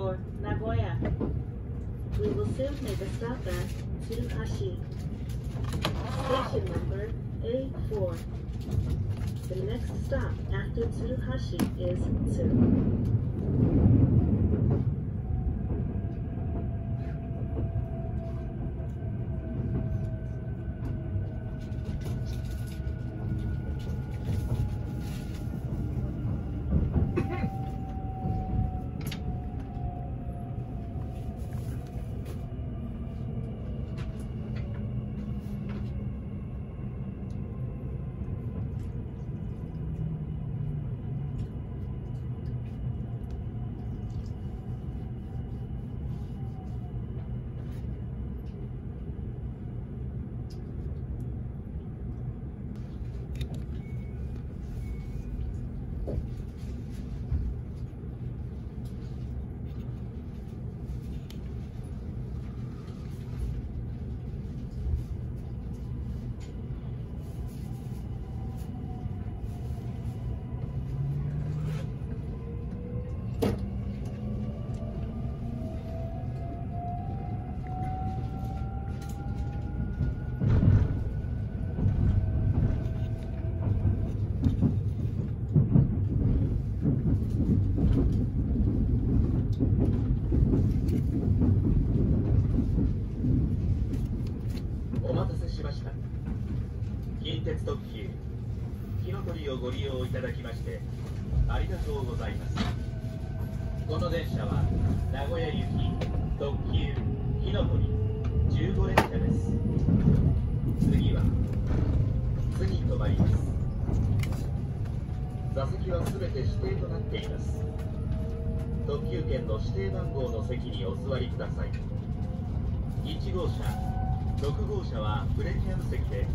for Nagoya. We will soon make a stop at Tsuruhashi. Station number A4. The next stop after Tsuruhashi is Tsuru. この電車は名古屋行き特急火の鳥15列車です。次は次に止まります。座席は全て指定となっています。特急券の指定番号の席にお座りください。1号車6号車はプレミアム席で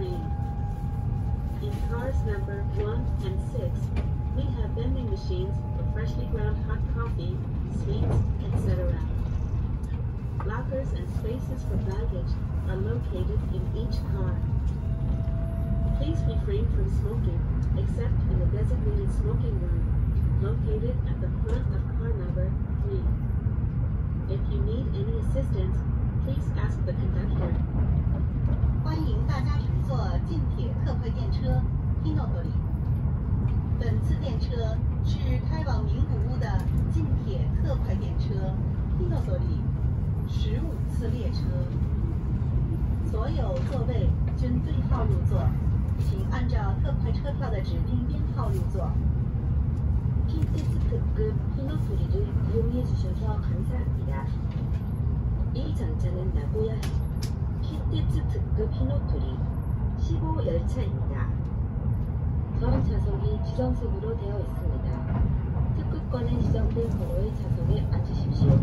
on this train. In cars number 1 and 6, we have vending machines for freshly ground hot coffee, sweets, etc. Lockers and spaces for baggage are located in each car. Please refrain from smoking except in the designated smoking room located at the front of car number 3. If you need any assistance, please ask the conductor. 欢迎大家乘 坐近铁特快电车 Hinotori。本次电车是开往名古屋的近铁特快电车 Hinotori 十五次列车。所有座位均对号入座，请按照特快车票的指定编号入座。 킨테스 특급 히노토리를 이용해 주셔서 감사합니다. 이 전차는 나고야 킨테츠 특급 히노토리 15 열차입니다. 전 좌석이 지정석으로 되어 있습니다. 특급권에 지정된 번호의 좌석에 앉으십시오.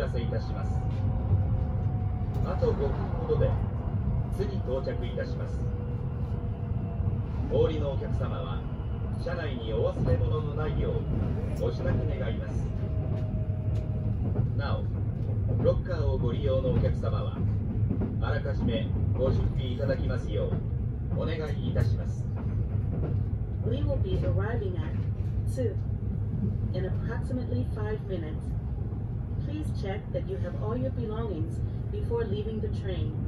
知らせいたします。あと5分ほどで巣に到着いたします。お降りのお客様は車内にお忘れ物のないようご支度願います。なおロッカーをご利用のお客様はあらかじめご準備いただきますようお願いいたします。We will be arriving at 2 in approximately 5 minutes. Please check that you have all your belongings before leaving the train.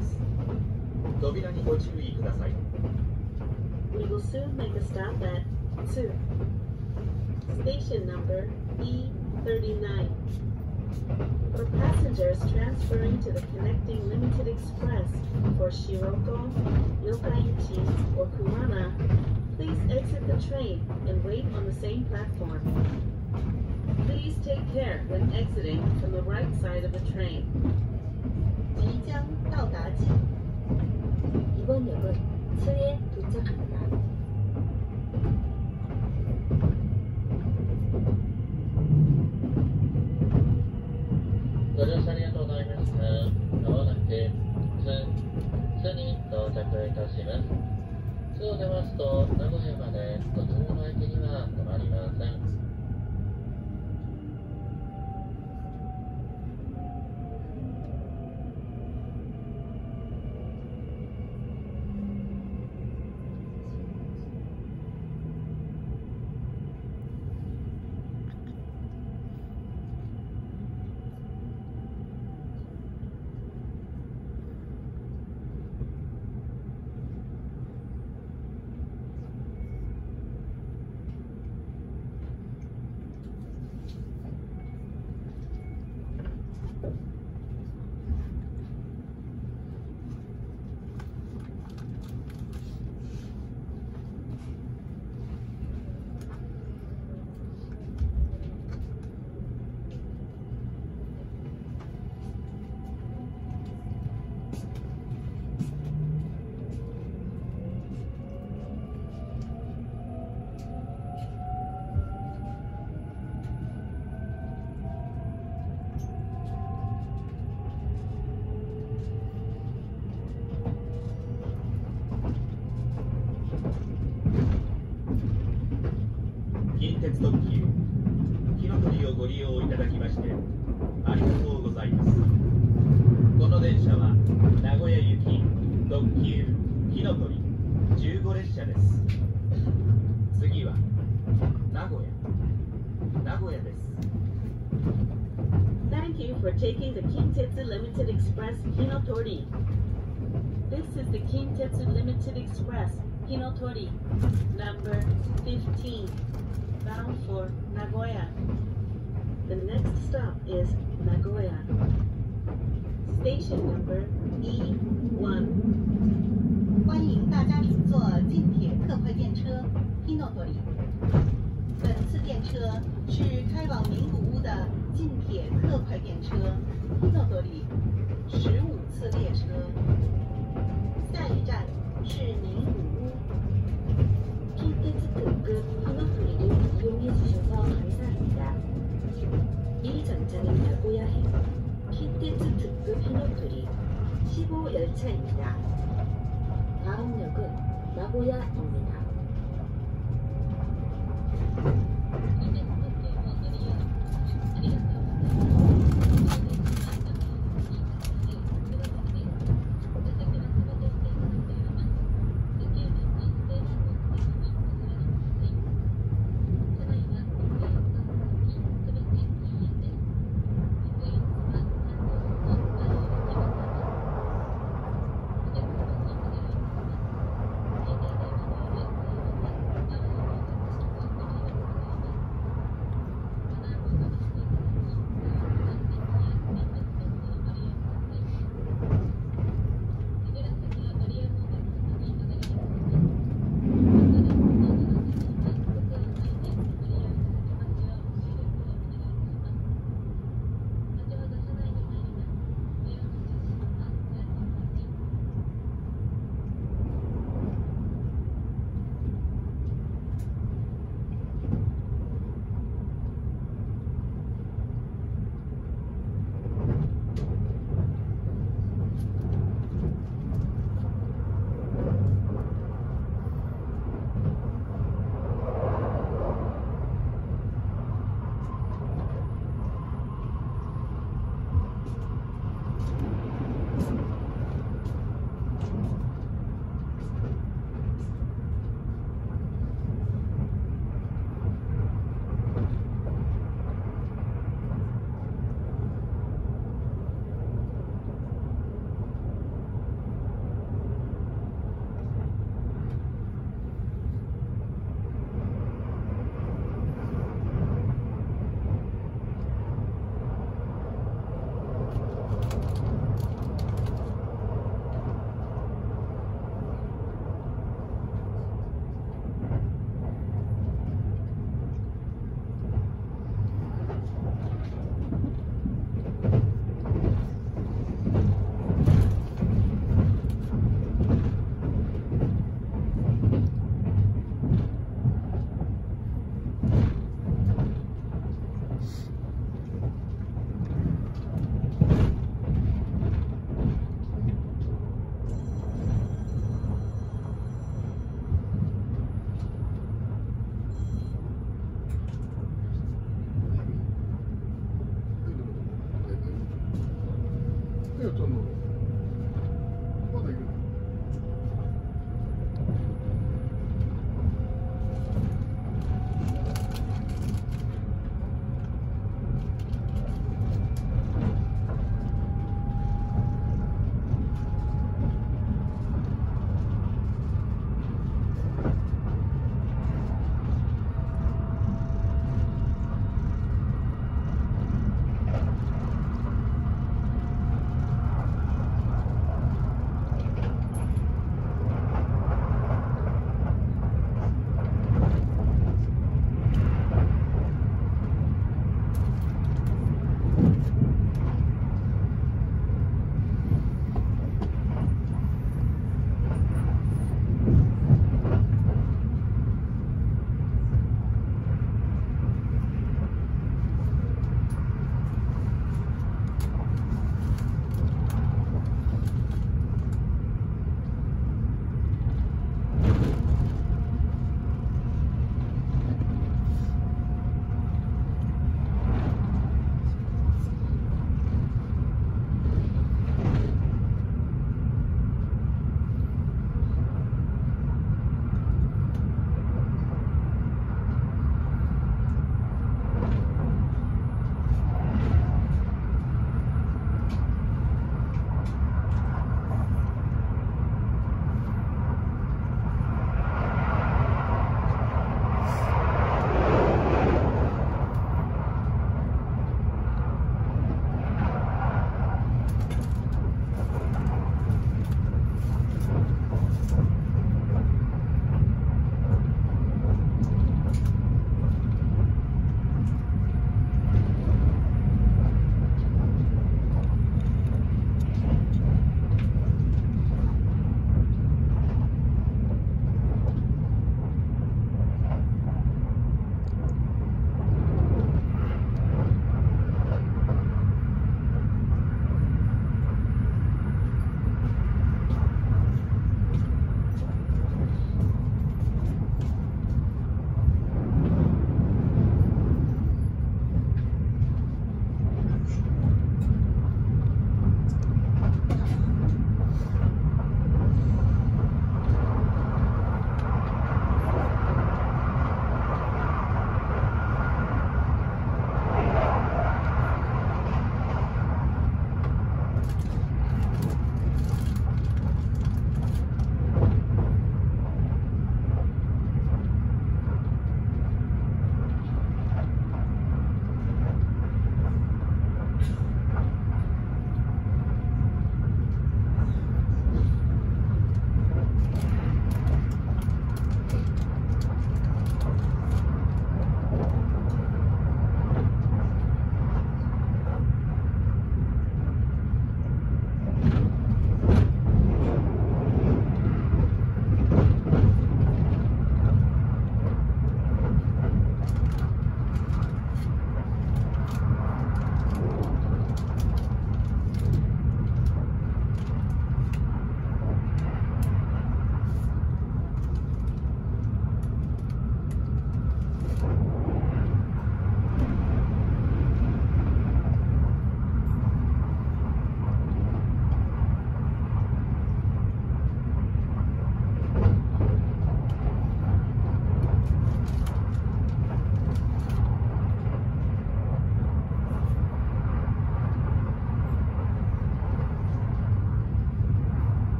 です扉にご注意ください We will soon make a stop at 2 Station number E39 For passengers transferring to the connecting limited express for Shiroko, Yokkaichi, or Kurana, please exit the train and wait on the same platform. Please take care when exiting from the right side of the train. 即。ご乗車ありがとうございました。まもなく、に到着いたします。を出ますと、名古屋まで途中の駅には止まりません。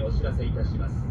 にお知らせいたします。